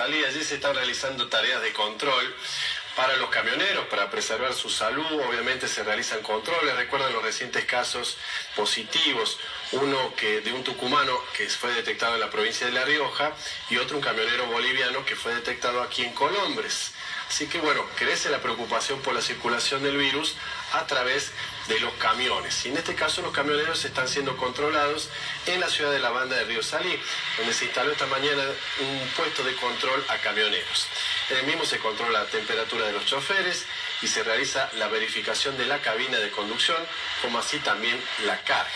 Salí. Allí se están realizando tareas de control para los camioneros, para preservar su salud, obviamente se realizan controles. Recuerden los recientes casos positivos, uno que de un tucumano que fue detectado en la provincia de La Rioja y otro un camionero boliviano que fue detectado aquí en Colombres. Así que bueno, crece la preocupación por la circulación del virus a través de los camiones. Y en este caso los camioneros están siendo controlados en la ciudad de la banda de Río Salí, donde se instaló esta mañana un puesto de control a camioneros. En el mismo se controla la temperatura de los choferes y se realiza la verificación de la cabina de conducción, como así también la carga.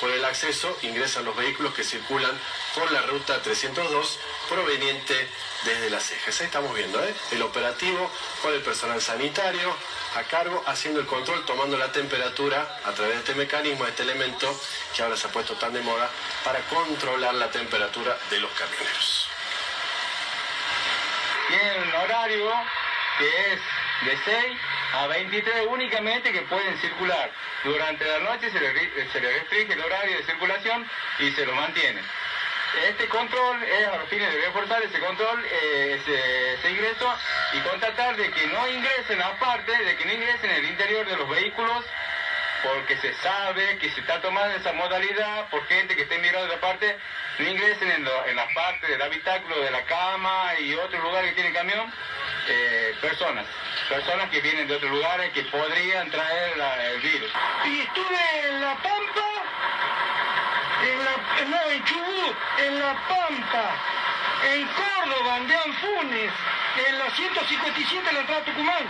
Por el acceso ingresan los vehículos que circulan por la ruta 302 proveniente desde las cejas. Ahí estamos viendo ¿eh? el operativo con el personal sanitario a cargo, haciendo el control, tomando la temperatura a través de este mecanismo, este elemento que ahora se ha puesto tan de moda para controlar la temperatura de los camioneros. Tienen un horario que es de 6 a 23 únicamente que pueden circular. Durante la noche se les, restringe el horario de circulación y se lo mantiene. Este control es a los fines de reforzar ese control, eh, ese, ingreso y constatar de que no ingresen aparte, de que no ingresen en el interior de los vehículos porque se sabe que se está tomando esa modalidad por gente que esté mirando de parte, no ingresen en, en las partes del habitáculo de la cama y otros lugares que tienen camión, eh, personas, personas que vienen de otros lugares que podrían traer el virus. Y estuve en La Pampa, en la, no, en Chubut, La Pampa, en Córdoba, en Anfunes, en la 157 en la entrada Tucumán.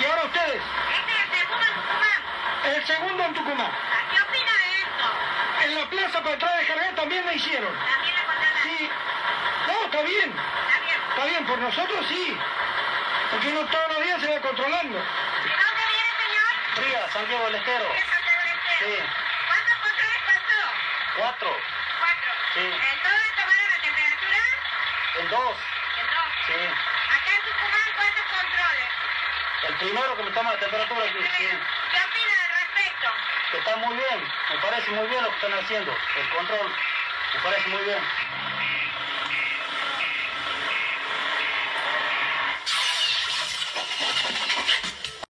Y ahora ustedes. Este es el segundo en Tucumán. El segundo en Tucumán. ¿Qué opina de esto? En la plaza para entrar de cargar también me hicieron. También le controlan. Sí. No, está bien. Está bien. Está bien, por nosotros sí. Porque uno todos los días se va controlando. ¿De dónde viene, señor? Fría, Santiago del Estero. ¿De Santiago del Estero? Sí. ¿Cuántos controles pasó? Cuatro. Cuatro. Sí. ¿En dos. En dos. Sí. Acá en Tucumán, ¿cuántos controles? El primero que me toma la temperatura aquí. Sí. ¿Qué opina al respecto? Que está muy bien. Me parece muy bien lo que están haciendo. El control. Me parece muy bien.